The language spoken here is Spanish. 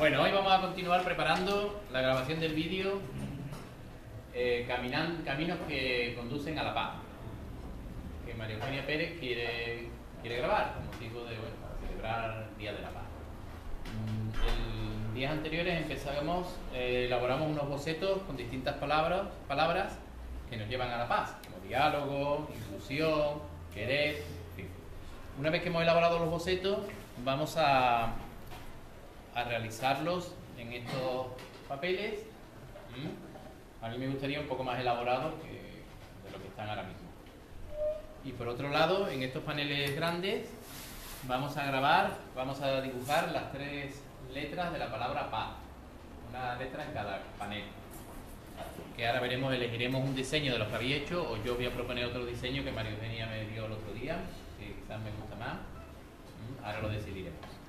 Bueno, hoy vamos a continuar preparando la grabación del vídeo eh, Caminos que conducen a la paz, que María Eugenia Pérez quiere, quiere grabar con motivo de bueno, celebrar el Día de la Paz. Mm, en días anteriores empezamos, eh, elaboramos unos bocetos con distintas palabras, palabras que nos llevan a la paz, como diálogo, inclusión, querer. Una vez que hemos elaborado los bocetos, vamos a a realizarlos en estos papeles. A mí me gustaría un poco más elaborado que de lo que están ahora mismo. Y por otro lado, en estos paneles grandes vamos a grabar, vamos a dibujar las tres letras de la palabra paz. Una letra en cada panel. Que ahora veremos, elegiremos un diseño de los que había hecho o yo voy a proponer otro diseño que María Eugenia me dio el otro día, que quizás me gusta más. Ahora lo decidiremos.